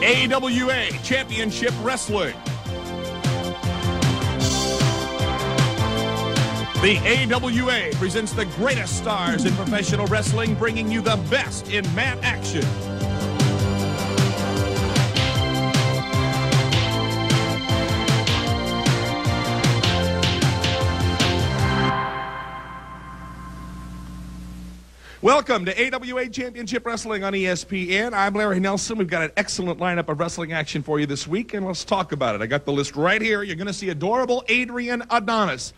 AWA Championship Wrestling. The AWA presents the greatest stars in professional wrestling, bringing you the best in mat action. Welcome to AWA Championship Wrestling on ESPN. I'm Larry Nelson. We've got an excellent lineup of wrestling action for you this week, and let's talk about it. I got the list right here. You're going to see adorable Adrian Adonis.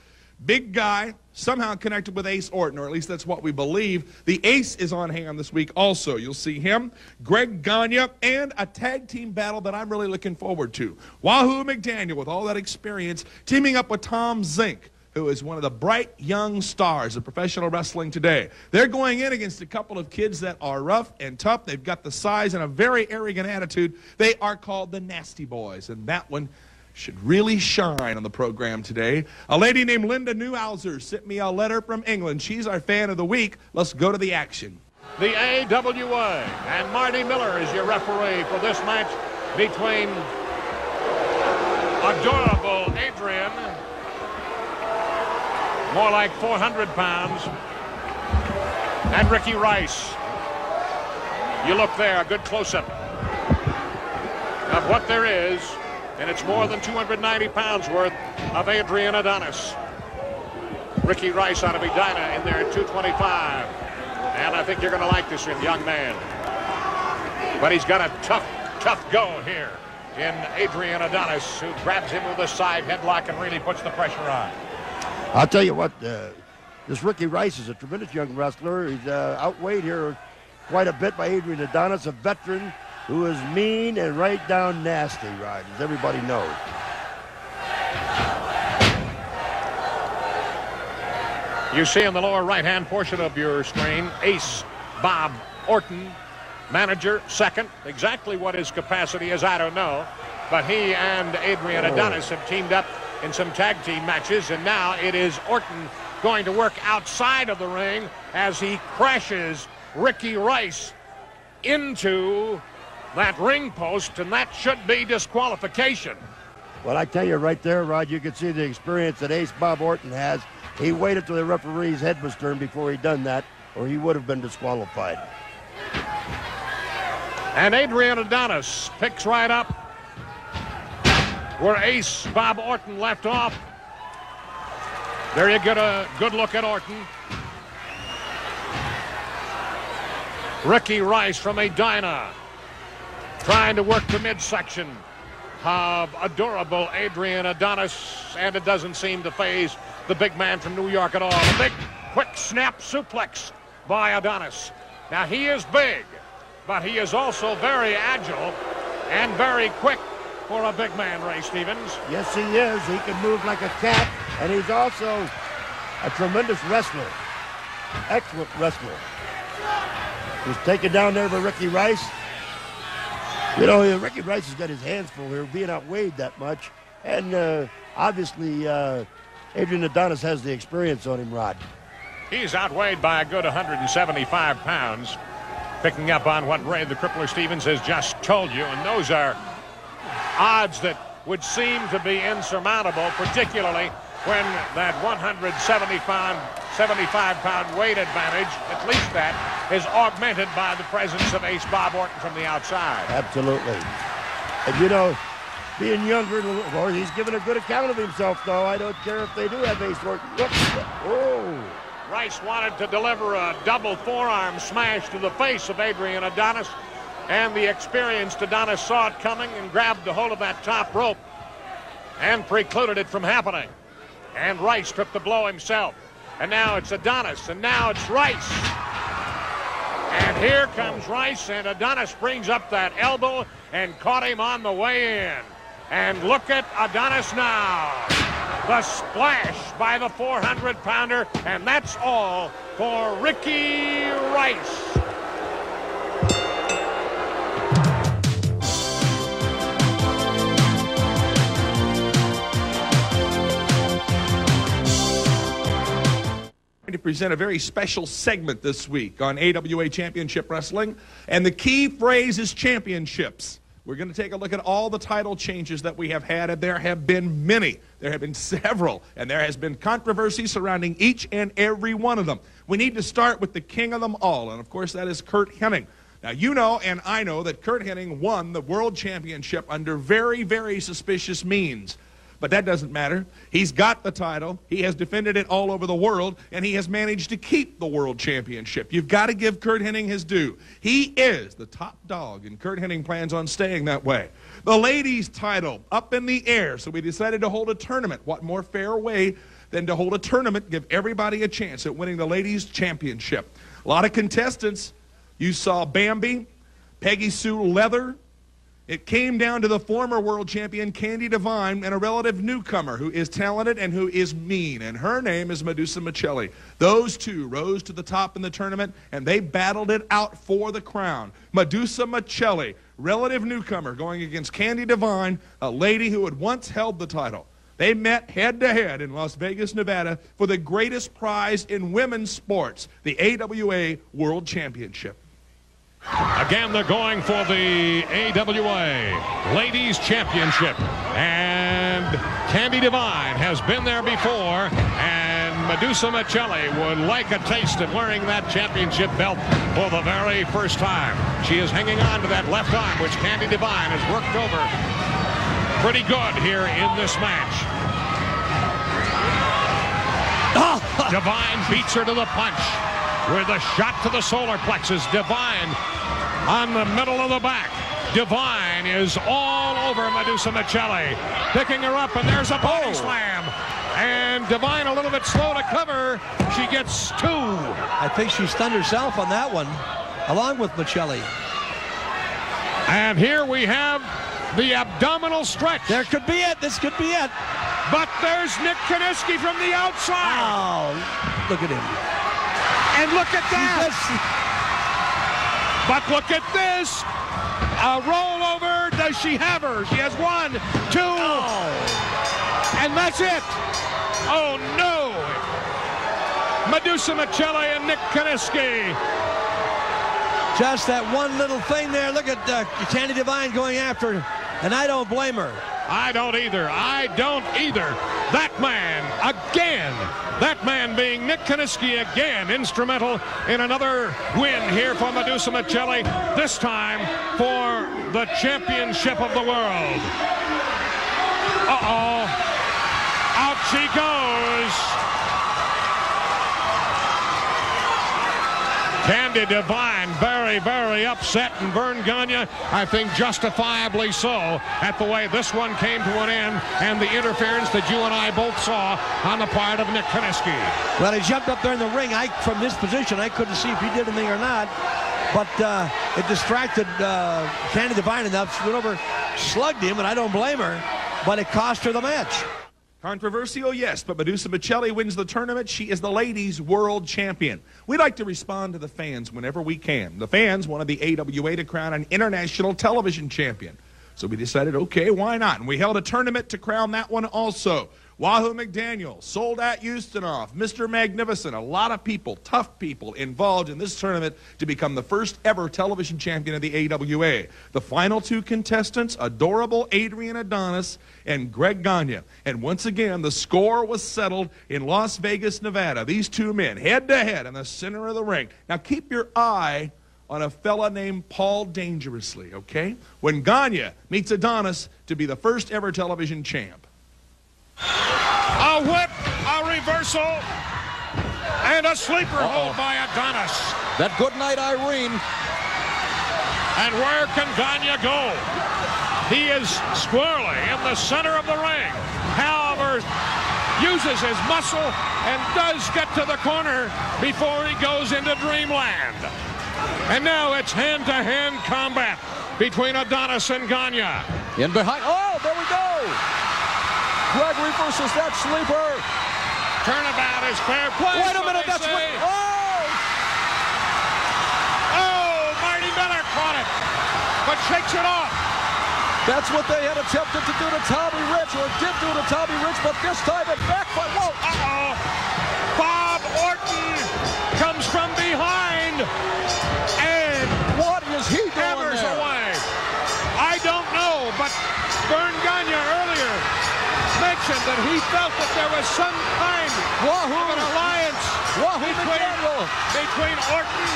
Big guy, somehow connected with Ace Orton, or at least that's what we believe. The Ace is on hand this week also. You'll see him, Greg Gagne, and a tag team battle that I'm really looking forward to. Wahoo McDaniel, with all that experience, teaming up with Tom Zenk who is one of the bright young stars of professional wrestling today. They're going in against a couple of kids that are rough and tough. They've got the size and a very arrogant attitude. They are called the Nasty Boys, and that one should really shine on the program today. A lady named Linda Newhouser sent me a letter from England. She's our fan of the week. Let's go to the action. The AWA and Marty Miller is your referee for this match between adorable Adrian more like 400 pounds. And Ricky Rice. You look there, a good close-up of what there is, and it's more than 290 pounds worth of Adrian Adonis. Ricky Rice out of Edina in there at 225. And I think you're going to like this young man. But he's got a tough, tough go here in Adrian Adonis, who grabs him with a side headlock and really puts the pressure on. I'll tell you what, uh, this Ricky Rice is a tremendous young wrestler. He's uh, outweighed here quite a bit by Adrian Adonis, a veteran who is mean and right down nasty, right, as everybody knows. You see in the lower right-hand portion of your screen, Ace Bob Orton, manager, second. Exactly what his capacity is, I don't know. But he and Adrian oh. Adonis have teamed up in some tag team matches, and now it is Orton going to work outside of the ring as he crashes Ricky Rice into that ring post, and that should be disqualification. Well, I tell you right there, Rod, you can see the experience that Ace Bob Orton has. He waited till the referee's head was turned before he done that, or he would have been disqualified. And Adrian Adonis picks right up where Ace Bob Orton left off. There you get a good look at Orton. Ricky Rice from Edina trying to work the midsection of adorable Adrian Adonis, and it doesn't seem to phase the big man from New York at all. A big, quick snap suplex by Adonis. Now, he is big, but he is also very agile and very quick for a big man, Ray Stevens. Yes, he is. He can move like a cat, and he's also a tremendous wrestler. Excellent wrestler. He's taken down there by Ricky Rice. You know, Ricky Rice has got his hands full here, being outweighed that much. And uh, obviously, uh, Adrian Adonis has the experience on him, Rod. He's outweighed by a good 175 pounds, picking up on what Ray the Crippler Stevens has just told you. And those are odds that would seem to be insurmountable, particularly when that 175 75 pound weight advantage, at least that, is augmented by the presence of Ace Bob Orton from the outside. Absolutely. And you know, being younger, or he's given a good account of himself, though. I don't care if they do have Ace Orton. Oh. Rice wanted to deliver a double forearm smash to the face of Adrian Adonis. And the experienced Adonis saw it coming and grabbed a hold of that top rope and precluded it from happening. And Rice took the blow himself. And now it's Adonis, and now it's Rice. And here comes Rice, and Adonis brings up that elbow and caught him on the way in. And look at Adonis now. The splash by the 400 pounder, and that's all for Ricky Rice. To present a very special segment this week on AWA Championship Wrestling. And the key phrase is championships. We're going to take a look at all the title changes that we have had, and there have been many. There have been several, and there has been controversy surrounding each and every one of them. We need to start with the king of them all, and of course, that is Curt Hennig. Now, you know and I know that Curt Hennig won the world championship under very, very suspicious means. But that doesn't matter. He's got the title. He has defended it all over the world, and he has managed to keep the world championship. You've got to give Curt Hennig his due. He is the top dog, and Curt Hennig plans on staying that way. The ladies' title up in the air, so we decided to hold a tournament. What more fair way than to hold a tournament, give everybody a chance at winning the ladies' championship? A lot of contestants. You saw Bambi, Peggy Sue Leather, it came down to the former world champion, Candi DeVine, and a relative newcomer who is talented and who is mean, and her name is Medusa Miceli. Those two rose to the top in the tournament, and they battled it out for the crown. Medusa Miceli, relative newcomer, going against Candi DeVine, a lady who had once held the title. They met head to head in Las Vegas, Nevada for the greatest prize in women's sports, the AWA World Championship. Again, they're going for the AWA Ladies Championship. And Candi DeVine has been there before. And Medusa Miceli would like a taste of wearing that championship belt for the very first time. She is hanging on to that left arm, which Candi DeVine has worked over pretty good here in this match. DeVine beats her to the punch with a shot to the solar plexus. DeVine on the middle of the back. DeVine is all over Medusa Miceli, picking her up, and there's a body oh. slam. And DeVine a little bit slow to cover. She gets two. I think she stunned herself on that one, along with Miceli. And here we have the abdominal stretch. There could be it. This could be it. But there's Nick Kiniski from the outside. Oh, look at him. And look at that. But look at this. A rollover. Does she have her? She has one, two, oh. and that's it. Oh, no. Medusa Miceli and Nick Kiniski. Just that one little thing there. Look at uh, Candi DeVine going after, and I don't blame her. I don't either. I don't either. That man, again, that man being Nick Kiniski again, instrumental in another win here for Medusa Miceli, this time for the championship of the world. Uh-oh. Out she goes. Candi DeVine very, very upset, and Verne Gagne, I think justifiably so, at the way this one came to an end and the interference that you and I both saw on the part of Nick Kiniski. Well, he jumped up there in the ring. I, from this position, I couldn't see if he did anything or not, but uh, it distracted uh, Candi DeVine enough. She went over, slugged him, and I don't blame her, but it cost her the match. Controversial, yes, but Medusa Miceli wins the tournament. She is the ladies' world champion. We like to respond to the fans whenever we can. The fans wanted the AWA to crown an international television champion. So we decided, okay, why not? And we held a tournament to crown that one also. Wahoo McDaniel, sold Soldat Ustinov, Mr. Magnificent, a lot of people, tough people involved in this tournament to become the first ever television champion of the AWA. The final two contestants, adorable Adrian Adonis and Greg Gagne. And once again, the score was settled in Las Vegas, Nevada. These two men, head to head in the center of the ring. Now keep your eye on a fella named Paul Dangerously, okay? When Gagne meets Adonis to be the first ever television champ. A whip, a reversal, and a sleeper uh -oh. hold by Adonis. That good night, Irene. And where can Gagne go? He is squarely in the center of the ring. However, uses his muscle and does get to the corner before he goes into dreamland. And now it's hand-to-hand -hand combat between Adonis and Gagne. In behind. Oh, there we go. Greg reverses that sleeper. Turnabout is fair play. Wait a minute, that's what. Oh! Oh, Marty Miller caught it, but shakes it off. That's what they had attempted to do to Tommy Rich, or did do to Tommy Rich, but this time it backfired. Whoa! Uh-oh. Bob Orton comes from behind mentioned that he felt that there was some kind Wahoo. of an alliance Wahoo between, between Orton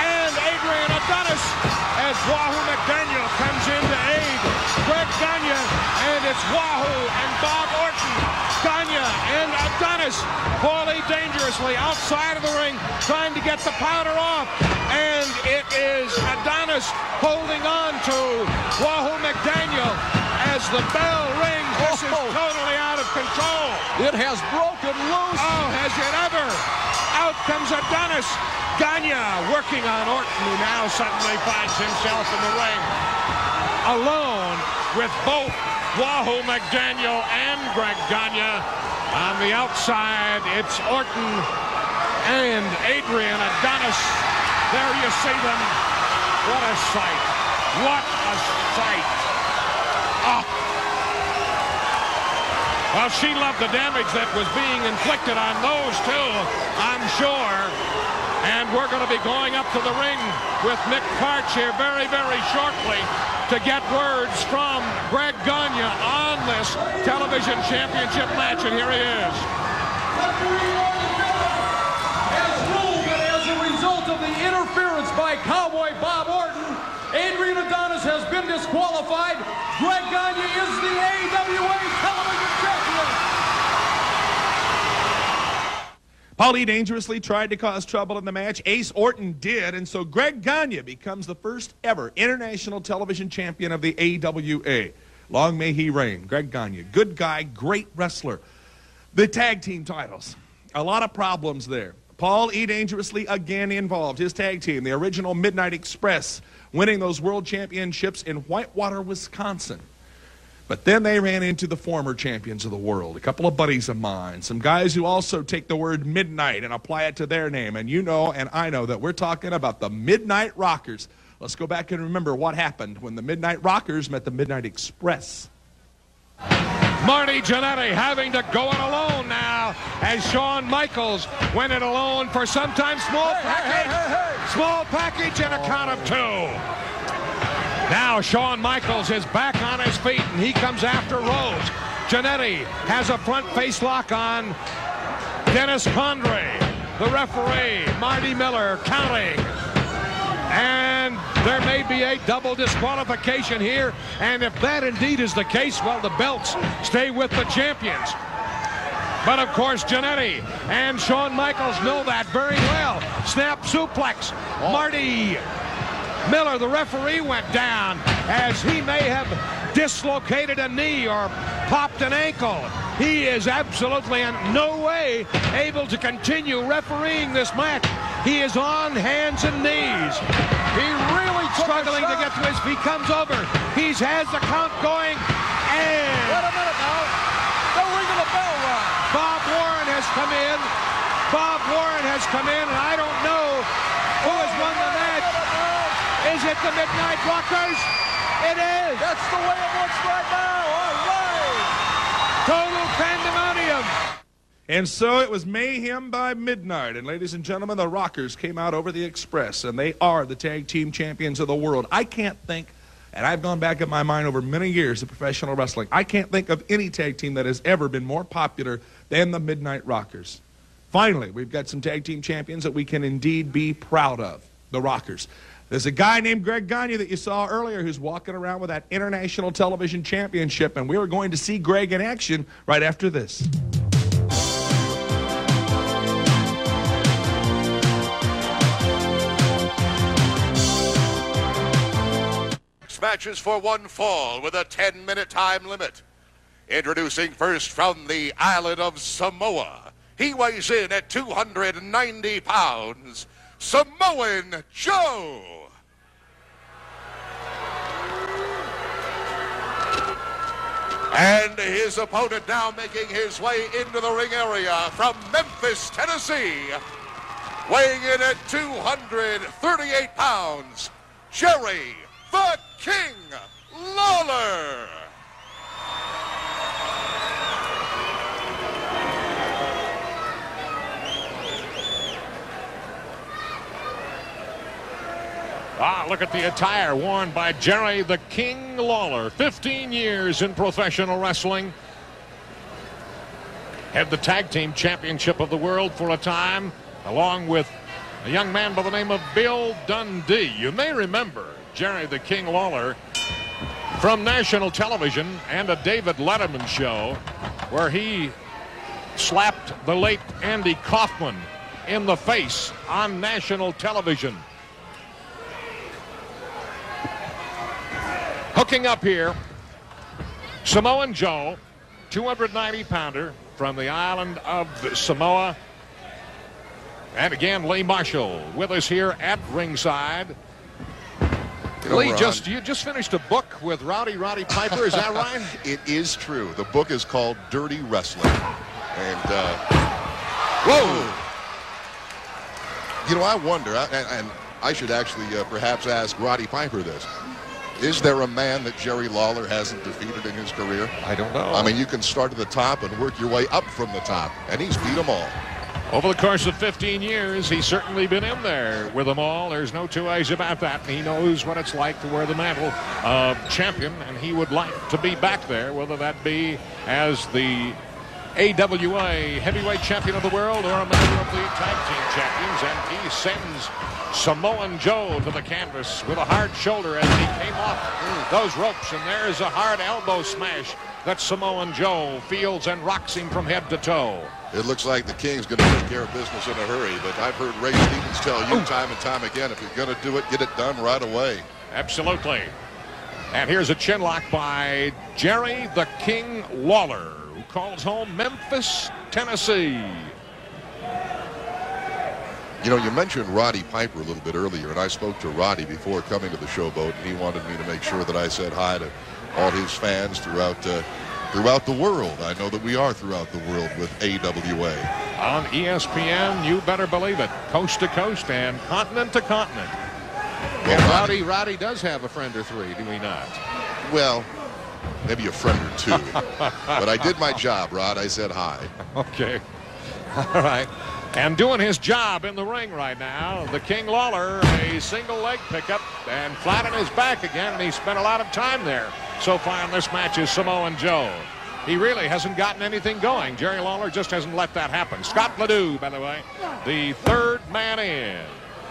and Adrian Adonis as Wahoo McDaniel comes in to aid Greg Gagne, and it's Wahoo and Bob Orton. Gagne and Adonis poorly dangerously outside of the ring trying to get the powder off. And it is Adonis holding on to Wahoo McDaniel as the bell rings. This is Oh. totally out of control. It has broken loose. Oh, has it ever? Out comes Adonis. Gagne working on Orton, who now suddenly finds himself in the ring alone with both Wahoo McDaniel and Greg Gagne. On the outside, it's Orton and Adrian Adonis. There you see them. What a sight. What a sight. Ah. Well, she loved the damage that was being inflicted on those two, I'm sure. And we're going to be going up to the ring with Mick Karch here very, very shortly to get words from Greg Gagne on this television championship match. And here he is. has ruled that as a result of the interference by Cowboy Bob Orton, Adrian Adonis has been disqualified. Greg Gagne is the AWA television champion. Paulie dangerously tried to cause trouble in the match. Ace Orton did, and so Greg Gagne becomes the first ever international television champion of the AWA. Long may he reign. Greg Gagne, good guy, great wrestler. The tag team titles, a lot of problems there. Paul E. Dangerously again involved. His tag team, the original Midnight Express, winning those world championships in Whitewater, Wisconsin. But then they ran into the former champions of the world, a couple of buddies of mine, some guys who also take the word midnight and apply it to their name. And you know, and I know that we're talking about the Midnight Rockers. Let's go back and remember what happened when the Midnight Rockers met the Midnight Express. Marty Jannetty having to go it alone now as Shawn Michaels went it alone for sometimes small package. Small package and a count of two. Now Shawn Michaels is back on his feet and he comes after Rose. Jannetty has a front face lock on Dennis Condrey. The referee, Marty Miller, counting. And there may be a double disqualification here. And if that indeed is the case, well, the belts stay with the champions. But of course, Jannetty and Shawn Michaels know that very well. Snap suplex. Oh. Marty Miller, the referee, went down as he may have dislocated a knee or popped an ankle. He is absolutely in no way able to continue refereeing this match. He is on hands and knees. He really struggling to get to his feet. Comes over. He has the count going. And Wait a minute now. They're ringing the bell. Bob Warren has come in. Bob Warren has come in, and I don't know who has won the. Is it the Midnight Rockers? It is. That's the way it looks right now. All right. Total pandemonium. And so it was mayhem by midnight. And ladies and gentlemen, the Rockers came out over the Express, and they are the tag team champions of the world. I can't think, and I've gone back in my mind over many years of professional wrestling, I can't think of any tag team that has ever been more popular than the Midnight Rockers. Finally, we've got some tag team champions that we can indeed be proud of the Rockers. There's a guy named Greg Gagne that you saw earlier who's walking around with that international television championship, and we are going to see Greg in action right after this. matches for one fall with a 10 minute time limit. Introducing first from the island of Samoa. He weighs in at 290 pounds. Samoan Joe. His opponent now making his way into the ring area from Memphis, Tennessee. Weighing in at 238 pounds, Jerry the King Lawler. Ah, look at the attire worn by Jerry the King Lawler. 15 years in professional wrestling. had the tag team championship of the world for a time, along with a young man by the name of Bill Dundee. You may remember Jerry the King Lawler from national television and a David Letterman show where he slapped the late Andy Kaufman in the face on national television. Hooking up here, Samoan Joe, 290 pounder from the island of Samoa. And again, Lee Marshall with us here at ringside. Lee, Ron, just you just finished a book with Rowdy Roddy Piper, is that right? It is true. The book is called Dirty Wrestling. And, uh, Whoa! you know, I wonder, I- and, and I should actually uh, perhaps ask Roddy Piper this. Is there a man that Jerry Lawler hasn't defeated in his career? I don't know. I mean, you can start at the top and work your way up from the top, and he's beat them all. Over the course of 15 years, he's certainly been in there with them all. There's no two ways about that. He knows what it's like to wear the mantle of champion, and he would like to be back there, whether that be as the AWA heavyweight champion of the world or a member of the tag team champions. And he sends Samoan Joe to the canvas with a hard shoulder as he came off those ropes. And there's a hard elbow smash that Samoan Joe fields and rocks him from head to toe. It looks like the King's going to take care of business in a hurry, but I've heard Ray Stevens tell you oh. time and time again, if you're going to do it, get it done right away. Absolutely. And here's a chin lock by Jerry the King Lawler, calls home Memphis, Tennessee. You know, you mentioned Roddy Piper a little bit earlier, and I spoke to Roddy before coming to the showboat, and he wanted me to make sure that I said hi to all his fans throughout uh, throughout the world. I know that we are throughout the world with AWA. On ESPN, you better believe it, coast to coast and continent to continent. Well, And Roddy- Rowdy does have a friend or three, do we not? Well, maybe a friend or two. but I did my job, Rod. I said hi. Okay. All right. And doing his job in the ring right now, the King Lawler, a single leg pickup and flat on his back again, and he spent a lot of time there so far in this match is Samoan Joe. He really hasn't gotten anything going. Jerry Lawler just hasn't let that happen. Scott Ledoux, by the way, the third man in.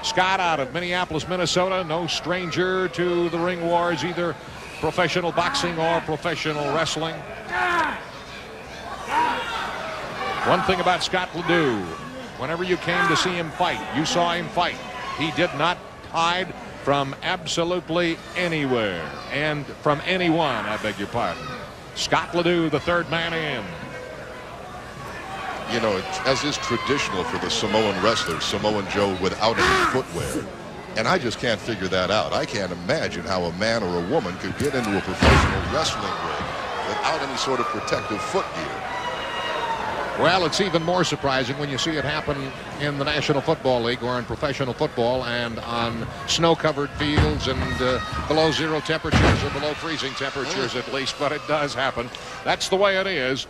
Scott out of Minneapolis, Minnesota, no stranger to the ring wars, either professional boxing or professional wrestling. One thing about Scott Ledoux, whenever you came to see him fight, you saw him fight. He did not hide from absolutely anywhere and from anyone, I beg your pardon. Scott Ledoux, the third man in. You know, as is traditional for the Samoan wrestlers, Samoan Joe without any footwear. And I just can't figure that out. I can't imagine how a man or a woman could get into a professional wrestling ring without any sort of protective footgear. Well, it's even more surprising when you see it happen in the National Football League or in professional football and on snow-covered fields and uh, below zero temperatures or below freezing temperatures at least, but it does happen. That's the way it is.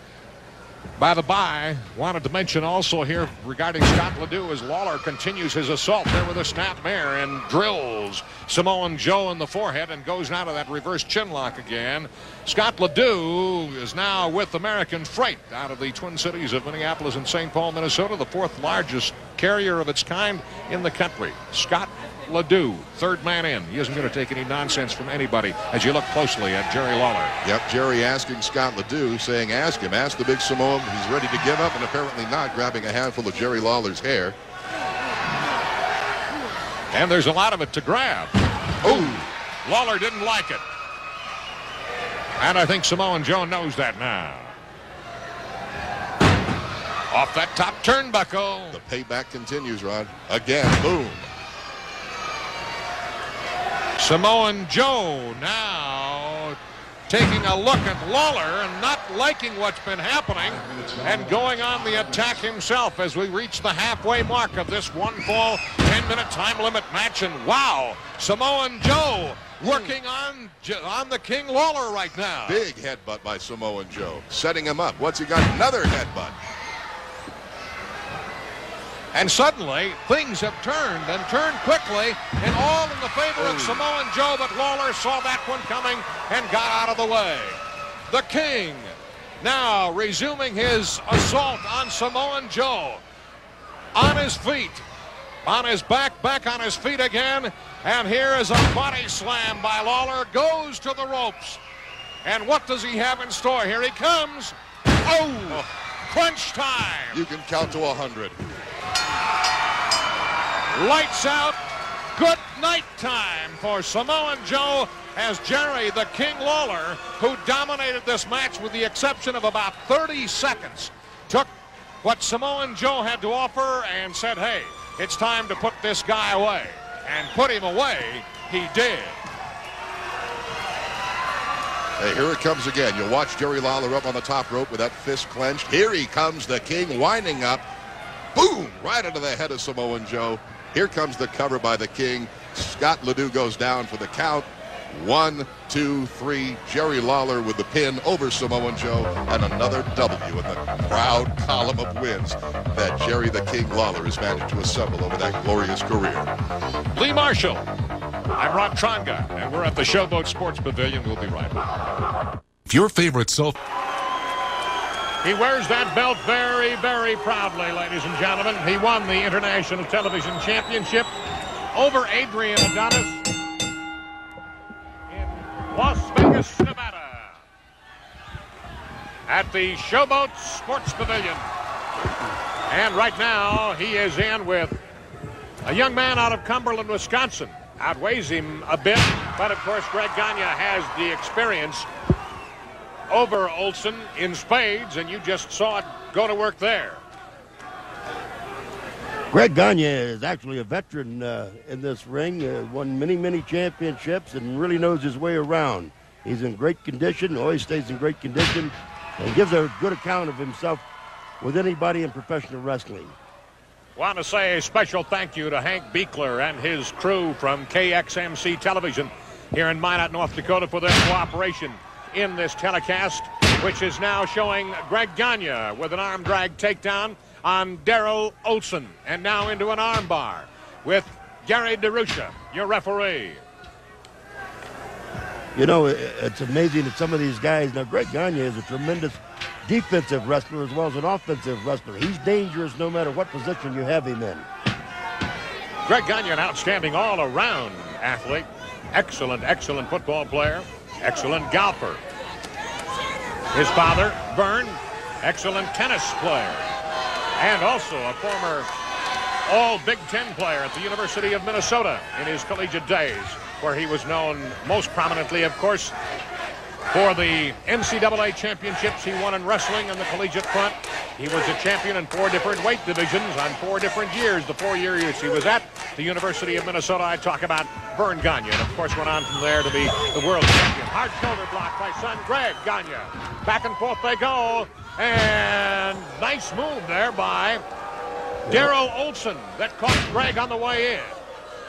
By the by, wanted to mention also here regarding Scott Ledoux as Lawler continues his assault there with a snap mare and drills Samoan Joe in the forehead and goes now to that reverse chin lock again. Scott Ledoux is now with American Freight out of the Twin Cities of Minneapolis and St. Paul, Minnesota, the fourth largest carrier of its kind in the country. Scott Ledoux, third man in. He isn't going to take any nonsense from anybody as you look closely at Jerry Lawler. Yep, Jerry asking Scott Ledoux, saying, ask him, ask the big Samoan he's ready to give up, and apparently not, grabbing a handful of Jerry Lawler's hair. And there's a lot of it to grab. Oh, Lawler didn't like it. And I think Samoan Joe knows that now. Off that top turnbuckle. The payback continues, Rod. Again, boom. Samoan Joe now taking a look at Lawler and not liking what's been happening and going on the attack himself as we reach the halfway mark of this one fall 10 minute time limit match and wow Samoan Joe working on on the King Lawler right now Big headbutt by Samoan Joe. Setting him up. What's he got? Another headbutt. And suddenly things have turned and turned quickly and all in the favor of oh. Samoan Joe but Lawler saw that one coming and got out of the way the King Now resuming his assault on Samoan Joe. On his feet. On his back, back on his feet again. And here is a body slam by Lawler. Goes to the ropes. And what does he have in store? Here he comes. Oh, oh. crunch time. You can count to 100. Lights out. Good night time for Samoan Joe as Jerry the King Lawler, who dominated this match with the exception of about 30 seconds, took what Samoan Joe had to offer and said, hey, it's time to put this guy away. And put him away, he did. Hey, here it comes again. You'll watch Jerry Lawler up on the top rope with that fist clenched. Here he comes, the King, winding up. Boom! Right into the head of Samoan Joe. Here comes the cover by the King. Scott Ledoux goes down for the count. One, two, three. Jerry Lawler with the pin over Samoan Joe and another W in the proud column of wins that Jerry the King Lawler has managed to assemble over that glorious career. Lee Marshall. I'm Rod Trongard, and we're at the Showboat Sports Pavilion. We'll be right back. If your favorite self He wears that belt very, very proudly, ladies and gentlemen. He won the International Television Championship over Adrian Adonis in Las Vegas, Nevada, at the Showboat Sports Pavilion. And right now, he is in with a young man out of Cumberland, Wisconsin. Outweighs him a bit, but of course, Greg Gagne has the experience over Olson in spades, and you just saw it go to work there. Greg Gagne is actually a veteran uh, in this ring, uh, won many, many championships, and really knows his way around. He's in great condition, always stays in great condition, and gives a good account of himself with anybody in professional wrestling. Want to say a special thank you to Hank Beekler and his crew from KXMC Television here in Minot, North Dakota for their cooperation in this telecast, which is now showing Greg Gagne with an arm drag takedown on Daryl Olson, and now into an armbar with Gary DeRusha, your referee. You know, it's amazing that some of these guys. Now, Greg Gagne is a tremendous defensive wrestler as well as an offensive wrestler. He's dangerous no matter what position you have him in. Greg Gagne, an outstanding all-around athlete, excellent, excellent football player, excellent golfer. His father, Verne, excellent tennis player, and also a former All Big Ten player at the University of Minnesota in his collegiate days, where he was known most prominently, of course, for the NCAA championships he won in wrestling in the collegiate front. He was a champion in four different weight divisions on four different years. The four years he was at the University of Minnesota, I talk about Verne Gagne, and of course went on from there to be the world champion. Hard shoulder block by son Greg Gagne. Back and forth they go, and nice move there by Daryl Olson that caught Greg on the way in.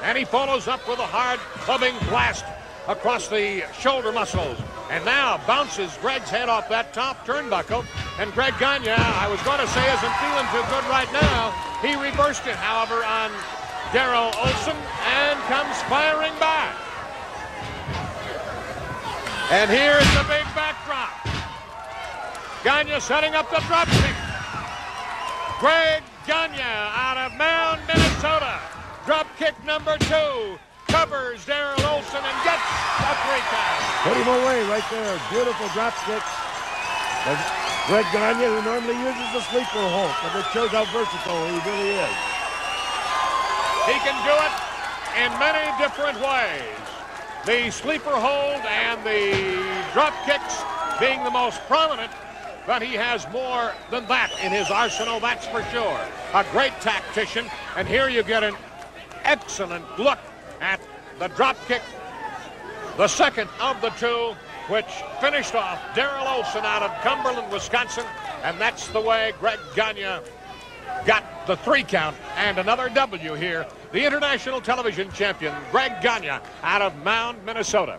And he follows up with a hard clubbing blast across the shoulder muscles. And now bounces Greg's head off that top turnbuckle. And Greg Gagne, I was going to say, isn't feeling too good right now. He reversed it, however, on Daryl Olson and comes firing back. And here's the big backdrop. Gagne setting up the drop kick. Greg Gagne out of Mound, Minnesota. Drop kick number two. Covers Daryl Olson and gets a three count. Put him away right there. Beautiful drop kick. Greg Gagne, who normally uses the sleeper hold, but it shows how versatile he really is. He can do it in many different ways. The sleeper hold and the drop kicks being the most prominent, but he has more than that in his arsenal, that's for sure. A great tactician, and here you get an excellent look at the drop kick, the second of the two, which finished off Daryl Olson out of Cumberland, Wisconsin, and that's the way Greg Gagne got the three count and another W here. The international television champion, Greg Gagne, out of Mound, Minnesota.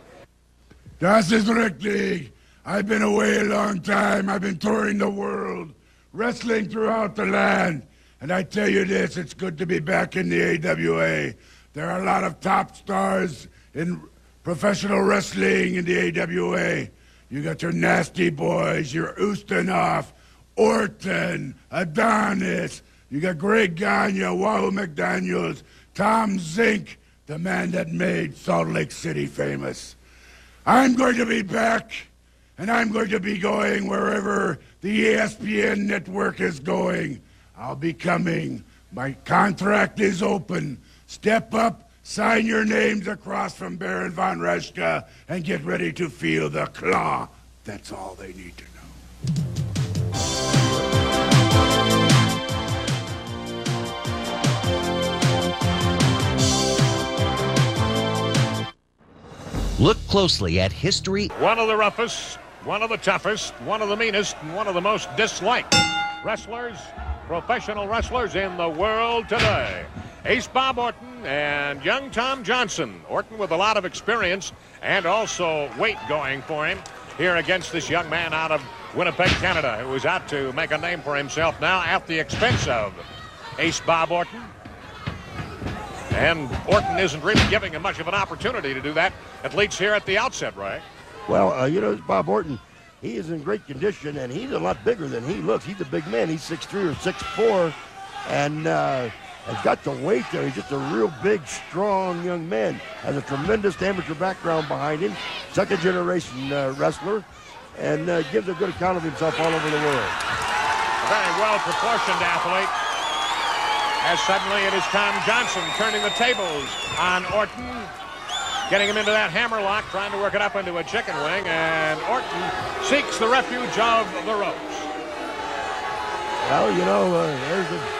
Das ist richtig. I've been away a long time. I've been touring the world, wrestling throughout the land. And I tell you this, it's good to be back in the AWA. There are a lot of top stars in professional wrestling in the AWA. You got your nasty boys, your Ustinov, Orton, Adonis. You got Greg Gagne, Wahoo McDaniels, Tom Zenk, the man that made Salt Lake City famous. I'm going to be back, and I'm going to be going wherever the ESPN network is going. I'll be coming. My contract is open. Step up, sign your names across from Baron von Raschke, and get ready to feel the claw. That's all they need to know. Look closely at history. One of the roughest, one of the toughest, one of the meanest, and one of the most disliked wrestlers, professional wrestlers in the world today. Ace Bob Orton and young Tom Johnson. Orton with a lot of experience and also weight going for him here against this young man out of Winnipeg, Canada, who is out to make a name for himself now at the expense of Ace Bob Orton. And Orton isn't really giving him much of an opportunity to do that, at least here at the outset, right? Well, uh, you know, Bob Orton, he is in great condition, and he's a lot bigger than he looks. He's a big man. He's 6'3 or 6'4, and uh, has got the weight there. He's just a real big, strong young man. Has a tremendous amateur background behind him. Second generation uh, wrestler, and uh, gives a good account of himself all over the world. A very well proportioned athlete. As suddenly it is Tom Johnson turning the tables on Orton. Getting him into that hammerlock, trying to work it up into a chicken wing, and Orton seeks the refuge of the ropes. Well, you know, uh, there's the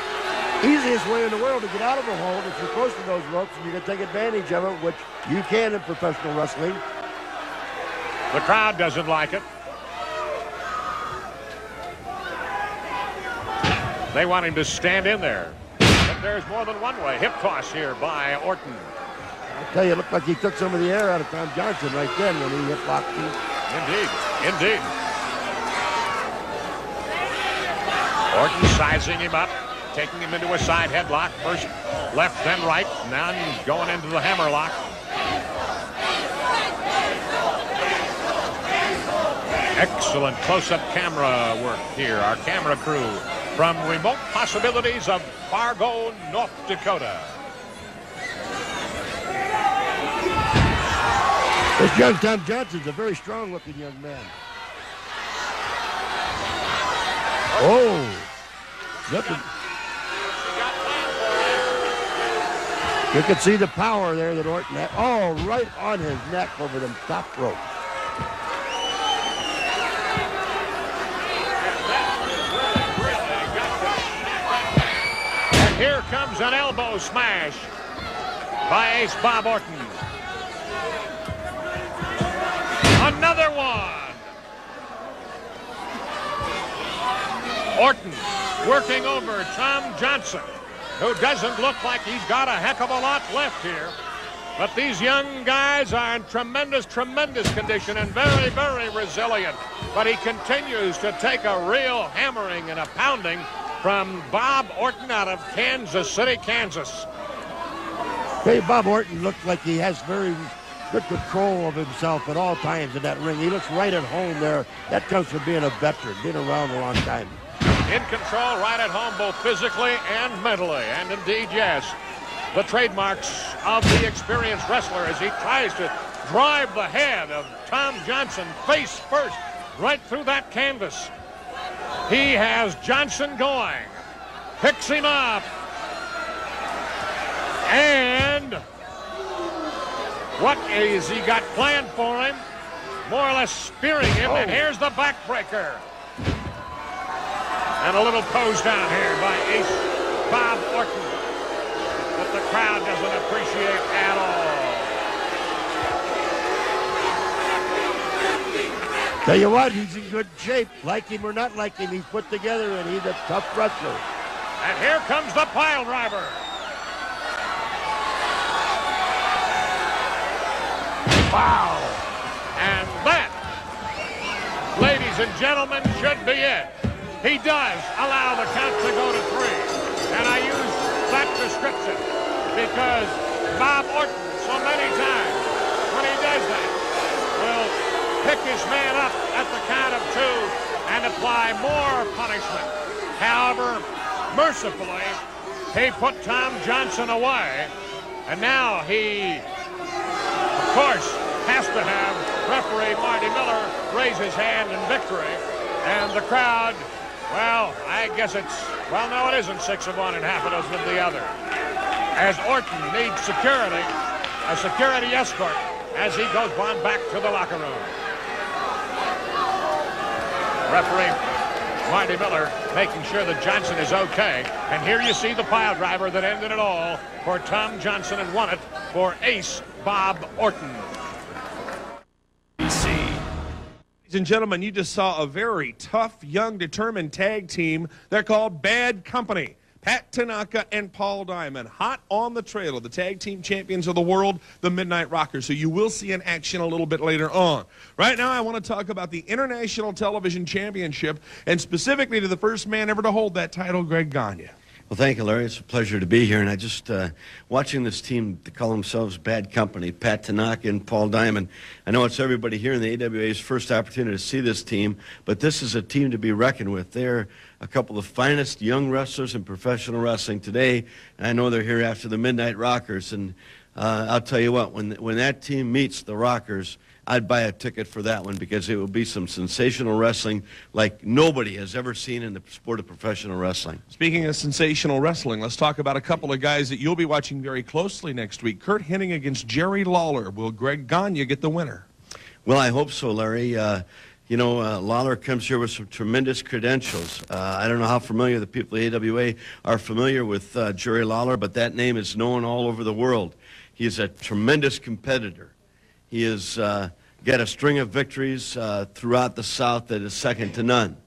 easiest way in the world to get out of a hold if you're close to those ropes and you can take advantage of it, which you can in professional wrestling. The crowd doesn't like it. They want him to stand in there. There's more than one way. Hip toss here by Orton. I tell you, it looked like he took some of the air out of Tom Johnson right then when he hip locked him. Indeed, indeed. Orton sizing him up, taking him into a side headlock. First left, then right, Now then going into the hammerlock. Excellent close-up camera work here. Our camera crew from remote possibilities of Fargo, North Dakota. This young Tom Johnson's a very strong-looking young man. Oh, nothing. You can see the power there that Orton had. Oh, right on his neck over the top rope. And here comes an elbow smash by Ace Bob Orton. Another one. Orton working over Tom Johnson, who doesn't look like he's got a heck of a lot left here. But these young guys are in tremendous, tremendous condition and very, very resilient. But he continues to take a real hammering and a pounding from Bob Orton out of Kansas City, Kansas. Hey, Bob Orton looks like he has very good control of himself at all times in that ring. He looks right at home there. That comes from being a veteran, being around a long time. In control right at home, both physically and mentally. And indeed, yes, the trademarks of the experienced wrestler as he tries to drive the head of Tom Johnson face first right through that canvas. He has Johnson going, picks him up, and what is he got planned for him? More or less spearing him, and oh. here's the backbreaker. And a little pose down here by Ace Bob Orton that the crowd doesn't appreciate at all. Tell you what, he's in good shape. Like him or not like him, he's put together and he's a tough wrestler. And here comes the pile driver. Wow. And that, ladies and gentlemen, should be it. He does allow the count to go to three. And I use that description because Bob Orton so many times when he does that will pick his man up at the count of two and apply more punishment. However, mercifully, he put Tom Johnson away, and now he, of course, has to have referee Marty Miller raise his hand in victory, and the crowd, well, I guess it's, well, no, it isn't six of one and half a dozen of the other, as Orton needs security, a security escort, as he goes on back to the locker room. Referee Marty Miller making sure that Johnson is okay. And here you see the pile driver that ended it all for Tom Johnson and won it for ace Bob Orton. Ladies and gentlemen, you just saw a very tough, young, determined tag team. They're called Bad Company. Pat Tanaka and Paul Diamond, hot on the trail of the tag team champions of the world, the Midnight Rockers. So you will see in action a little bit later on. Right now, I want to talk about the International Television Championship, and specifically to the first man ever to hold that title, Greg Gagne. Well, thank you, Larry. It's a pleasure to be here. And I just, uh, watching this team, they call themselves Bad Company, Pat Tanaka and Paul Diamond. I know it's everybody here in the AWA's first opportunity to see this team, but this is a team to be reckoned with. They're a couple of the finest young wrestlers in professional wrestling today. And I know they're here after the Midnight Rockers. And uh, I'll tell you what, when, when that team meets the Rockers, I'd buy a ticket for that one because it will be some sensational wrestling like nobody has ever seen in the sport of professional wrestling. Speaking of sensational wrestling, let's talk about a couple of guys that you'll be watching very closely next week. Curt Hennig against Jerry Lawler. Will Greg Gagne get the winner? Well, I hope so, Larry. Uh, you know, uh, Lawler comes here with some tremendous credentials. Uh, I don't know how familiar the people at AWA are familiar with uh, Jerry Lawler, but that name is known all over the world. He is a tremendous competitor. He has uh, got a string of victories uh, throughout the South that is second to none.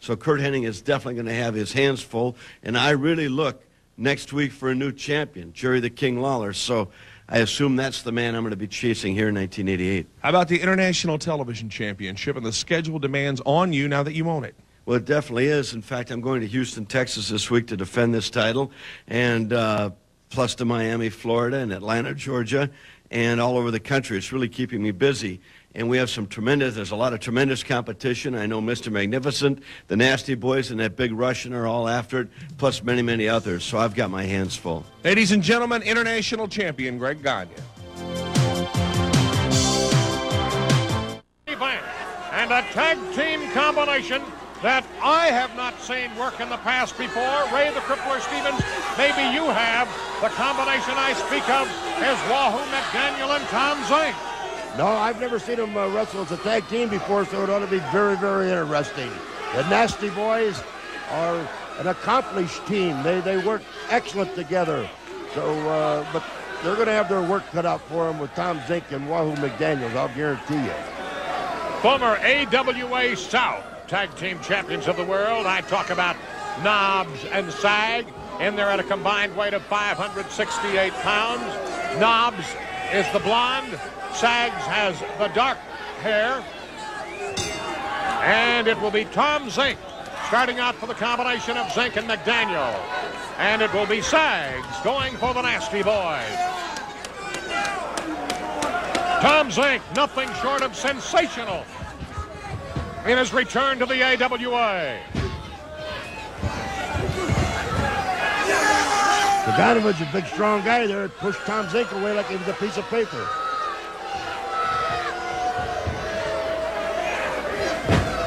So Curt Hennig is definitely going to have his hands full, and I really look next week for a new champion, Jerry the King Lawler. So I assume that's the man I'm going to be chasing here in 1988. How about the International Television Championship and the schedule demands on you now that you own it? Well, it definitely is. In fact, I'm going to Houston, Texas this week to defend this title, and uh, plus to Miami, Florida, and Atlanta, Georgia and all over the country. It's really keeping me busy. And we have some tremendous, there's a lot of tremendous competition. I know Mr. Magnificent, the Nasty Boys, and that big Russian are all after it, plus many, many others. So I've got my hands full. Ladies and gentlemen, international champion Greg Gagne. And a tag team combination that I have not seen work in the past before. Ray the Crippler Stevens, maybe you have. The combination I speak of is Wahoo McDaniel and Tom Zenk. No, I've never seen them uh, wrestle as a tag team before, so it ought to be very, very interesting. The Nasty Boys are an accomplished team. They, they work excellent together. So, uh, but they're going to have their work cut out for them with Tom Zenk and Wahoo McDaniels, I'll guarantee you. Former AWA South tag team champions of the world. I talk about Knobbs and Sag in there at a combined weight of 568 pounds. Knobbs is the blonde. Sags has the dark hair. And it will be Tom Zenk starting out for the combination of Zenk and McDaniel. And it will be Sags going for the Nasty Boys. Tom Zenk, nothing short of sensational in his return to the AWA. Kaganovich, a big, strong guy there, pushed Tom Zenk away like he was a piece of paper.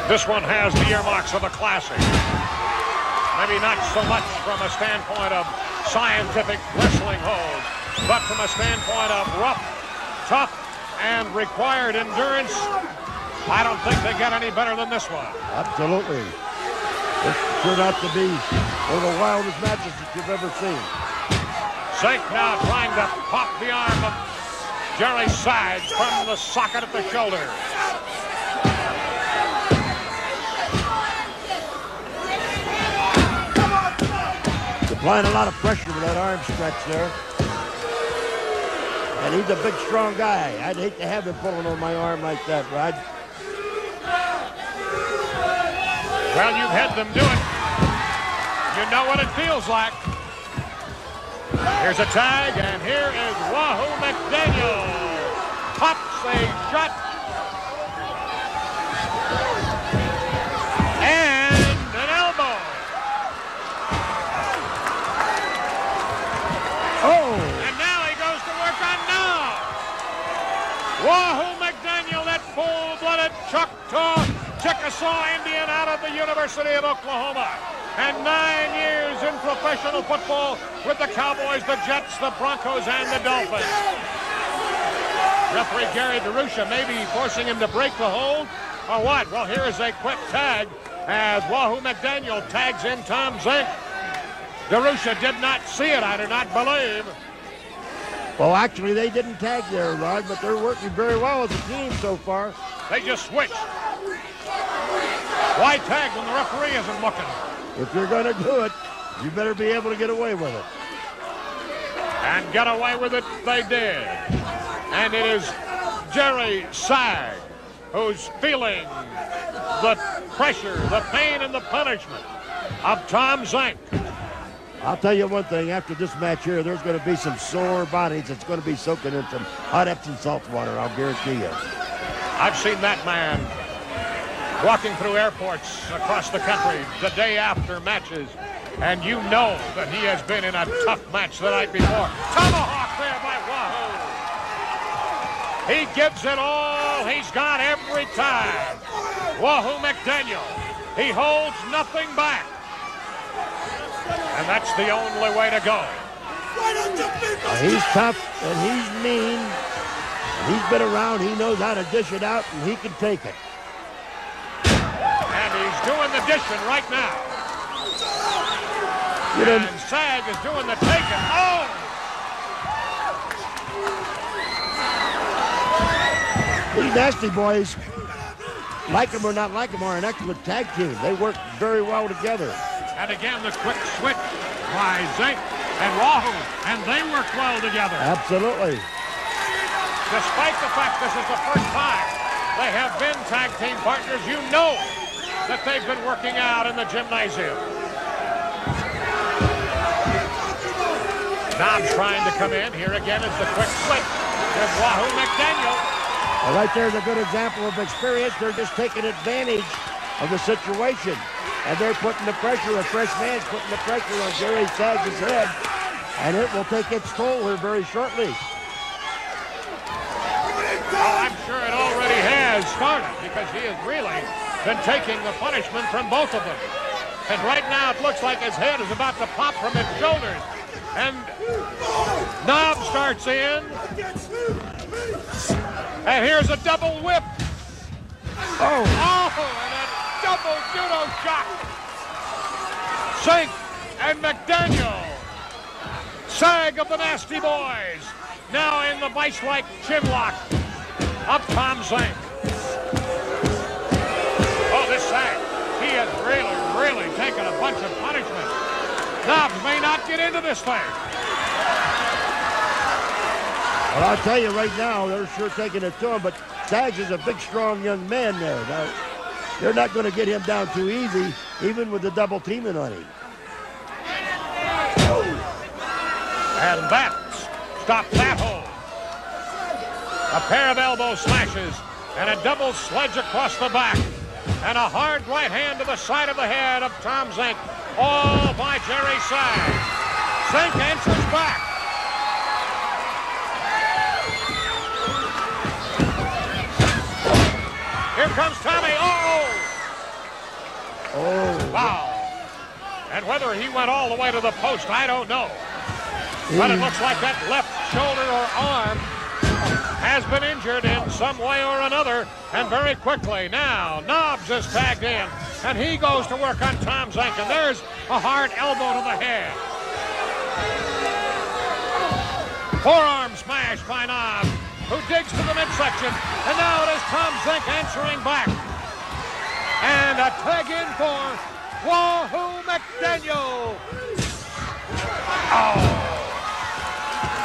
This one has the earmarks of a classic. Maybe not so much from a standpoint of scientific wrestling holds, but from a standpoint of rough, tough, and required endurance. I don't think they get any better than this one. Absolutely. This turned out to be one of the wildest matches that you've ever seen. Zenk now trying to pop the arm of Jerry Sags from the socket at the shoulder. Applying a lot of pressure with that arm stretch there. And he's a big, strong guy. I'd hate to have him pulling on my arm like that, Rod. Well, you've had them do it. You know what it feels like. Here's a tag, and here is Wahoo McDaniel. Pops a shot. Chickasaw Indian out of the University of Oklahoma. And nine years in professional football with the Cowboys, the Jets, the Broncos, and the Dolphins. Referee Gary DeRusha may be forcing him to break the hold or what? Well, here is a quick tag as Wahoo McDaniel tags in Tom Zenk. DeRusha did not see it, I do not believe. Well, actually, they didn't tag there, Rod, but they're working very well as a team so far. They just switched. Why tag when the referee isn't looking? If you're going to do it, you better be able to get away with it. And get away with it they did. And it is Jerry Sag who's feeling the pressure, the pain, and the punishment of Tom Zenk. I'll tell you one thing, after this match here, there's going to be some sore bodies that's going to be soaking in some hot Epsom salt water, I'll guarantee you. I've seen that man walking through airports across the country the day after matches, and you know that he has been in a tough match the night before. Tomahawk there by Wahoo. He gives it all he's got every time. Wahoo McDaniel. He holds nothing back. And that's the only way to go. He's tough and he's mean. He's been around. He knows how to dish it out, and he can take it. Doing the dishing right now. And Sag is doing the taking. Oh! These nasty boys, like them or not like them, are an excellent tag team. They work very well together. And again, the quick switch by Zenk and Wahoo, and they work well together. Absolutely. Despite the fact this is the first time they have been tag team partners, you know that they've been working out in the gymnasium. Knobbs trying to come in. Here again is the quick switch with Wahoo McDaniel. Well, right there's a good example of experience. They're just taking advantage of the situation. And they're putting the pressure, a fresh man's putting the pressure on Jerry Sag's head. And it will take its toll here very shortly. Oh, I'm sure it already has started because he is really been taking the punishment from both of them. And right now it looks like his head is about to pop from his shoulders. And Knob starts in. And here's a double whip. Oh. Oh, and a double judo shot. Zenk and McDaniel. Sag of the Nasty Boys. Now in the vice-like chin lock of Tom Zenk. This Sag. He has really, really taken a bunch of punishment. Knobbs may not get into this thing. Well, I'll tell you right now, they're sure taking it to him, but Sags is a big, strong young man there. Now, they're not going to get him down too easy, even with the double teaming on him. And that stops that hole. A pair of elbow slashes and a double sledge across the back. And a hard right hand to the side of the head of Tom Zenk. All by Jerry Sag. Zenk answers back. Here comes Tommy. Oh! Oh. Wow. And whether he went all the way to the post, I don't know. But it looks like that left shoulder or arm has been injured in some way or another, and very quickly. Now, Knobbs is tagged in, and he goes to work on Tom Zenk, and there's a hard elbow to the head. Forearm smash by Knobbs, who digs to the midsection, and now it is Tom Zenk answering back. And a tag in for Wahoo McDaniel. Oh.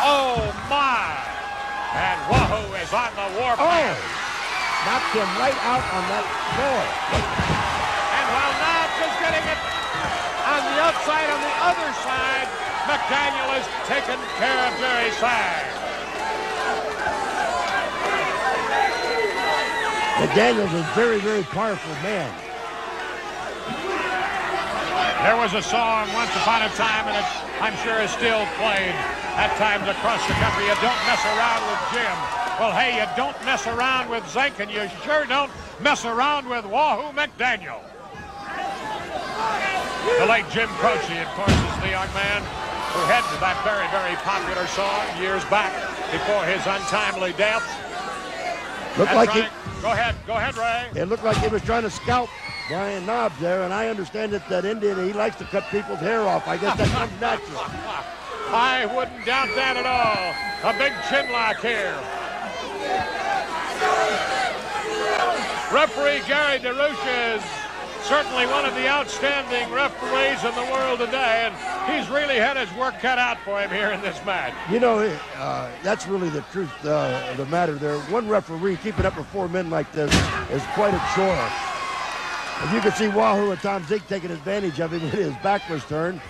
Oh, my. And Wahoo is on the warpath. Oh! Knocked him right out on that floor. And while Knobbs is getting it on the outside, on the other side, McDaniel is taking care of Jerry Sag. McDaniel's a very, very powerful man. There was a song once upon a time, and it, I'm sure is still played at times across the country. You don't mess around with Jim. Well, hey, you don't mess around with Zenk, and you sure don't mess around with Wahoo McDaniel. The late Jim Croce, of course, is the young man who had that very, very popular song years back before his untimely death. Looked like he, trying- Go ahead, go ahead, Ray. it looked like he was trying to scalp Brian Knobbs there, and I understand that that Indian, he likes to cut people's hair off. I guess that comes natural. I wouldn't doubt that at all. A big chin lock here. Referee Gary DeRusha is certainly one of the outstanding referees in the world today, and he's really had his work cut out for him here in this match. You know, uh, that's really the truth uh, of the matter there. One referee keeping up with four men like this is quite a chore. As you can see, Wahoo and Tom Zenk taking advantage of him when his back was turned.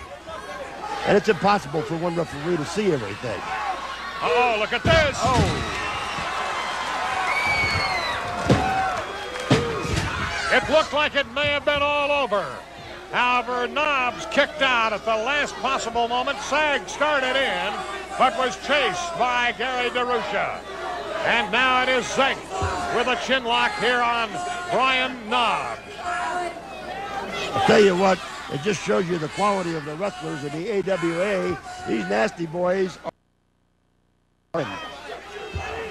And it's impossible for one referee to see everything. Oh, look at this. Oh. It looked like it may have been all over. However, Knobbs kicked out at the last possible moment. Sag started in, but was chased by Gary DeRusha. And now it is Zenk with a chin lock here on Brian Knobbs. I'll tell you what, it just shows you the quality of the wrestlers in the AWA. These nasty boys are...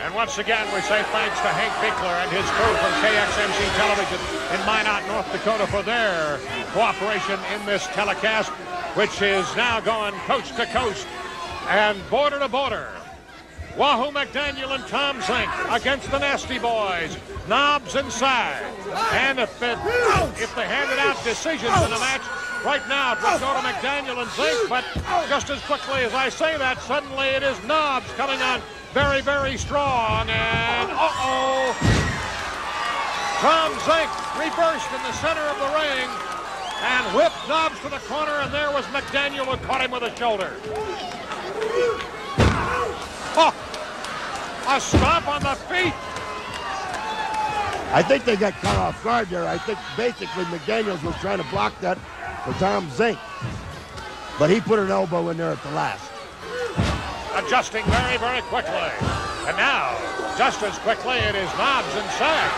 And once again, we say thanks to Hank Bickler and his crew from KXMC Television in Minot, North Dakota for their cooperation in this telecast, which is now going coast to coast and border to border. Wahoo McDaniel and Tom Zenk against the Nasty Boys, Knobbs inside. And if, it, if they handed out decisions in the match, right now it would go to McDaniel and Zenk, but just as quickly as I say that, suddenly it is Knobbs coming on very, very strong, and uh-oh! Tom Zenk reversed in the center of the ring and whipped Knobbs to the corner, and there was McDaniel who caught him with a shoulder. Oh, a stomp on the feet. I think they got caught off guard there. I think basically McDaniels was trying to block that for Tom Zenk. But he put an elbow in there at the last. adjusting very, very quickly. And now, just as quickly, it is Knobbs and Sag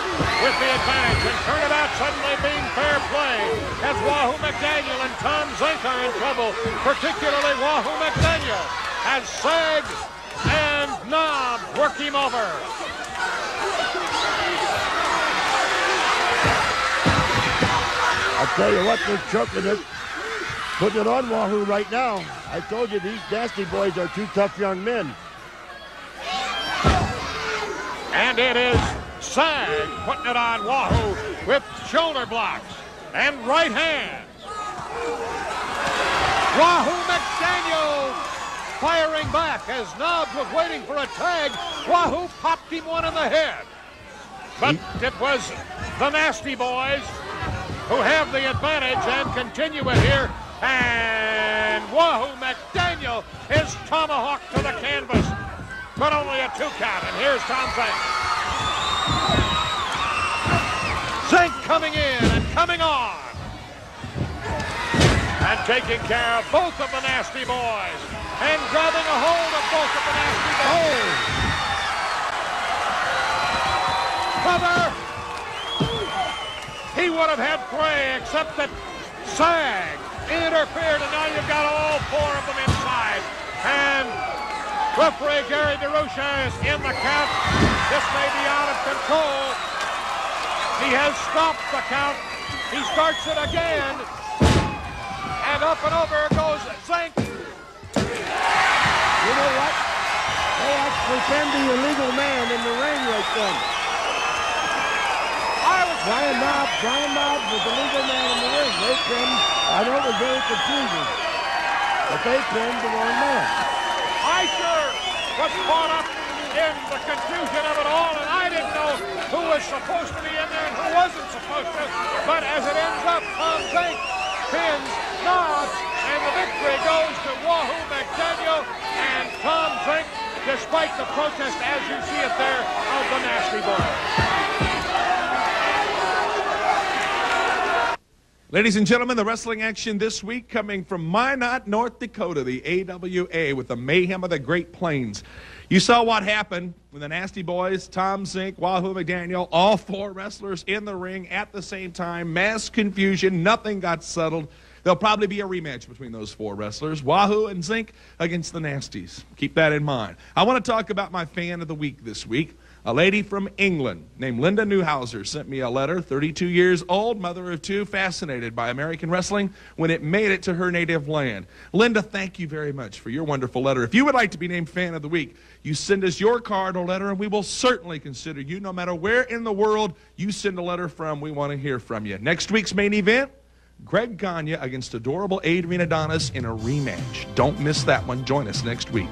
with the advantage. And turnabout suddenly being fair play as Wahoo McDaniel and Tom Zenk are in trouble, particularly Wahoo McDaniel, as Sag and Knobbs work him over. I'll tell you what, they're choking it. Putting it on Wahoo right now. I told you these nasty boys are two tough young men. And it is Sag putting it on Wahoo with shoulder blocks and right hands. Wahoo McDaniel firing back as Knobbs was waiting for a tag. Wahoo popped him one in the head. But it was the Nasty Boys who have the advantage and continue it here. And Wahoo McDaniel is tomahawk to the canvas. But only a two count. And here's Tom Zenk. Zenk coming in and coming on. And taking care of both of the Nasty Boys. And grabbing a hold of both of the Nasty Boys. Cover. He would have had three, except that Sag interfered, and now you've got all four of them inside. And referee Gary DeRusha is in the count. This may be out of control. He has stopped the count. He starts it again. And up and over goes Zenk. You know what? They actually can be a legal man in the ring right then. I was Brian Knobbs, Brian Knobbs was the legal man in the ring. They pinned, I don't know it was very confusing, but they pinned the wrong man. I sure was caught up in the confusion of it all, and I didn't know who was supposed to be in there and who wasn't supposed to. But as it ends up, Tom Zenk pins Knobbs, and the victory goes the protest, as you see it there, of the Nasty Boys. Ladies and gentlemen, the wrestling action this week coming from Minot, North Dakota, the AWA with the mayhem of the Great Plains. You saw what happened when the Nasty Boys, Tom Zenk, Wahoo McDaniel, all four wrestlers in the ring at the same time. Mass confusion. Nothing got settled. There'll probably be a rematch between those four wrestlers, Wahoo and Zenk against the Nasties. Keep that in mind. I want to talk about my fan of the week this week. A lady from England named Linda Newhouser sent me a letter, 32 years old, mother of two, fascinated by American wrestling when it made it to her native land. Linda, thank you very much for your wonderful letter. If you would like to be named Fan of the Week, you send us your card or letter, and we will certainly consider you no matter where in the world you send a letter from. We want to hear from you. Next week's main event. Greg Gagne against adorable Adrian Adonis in a rematch. Don't miss that one. Join us next week.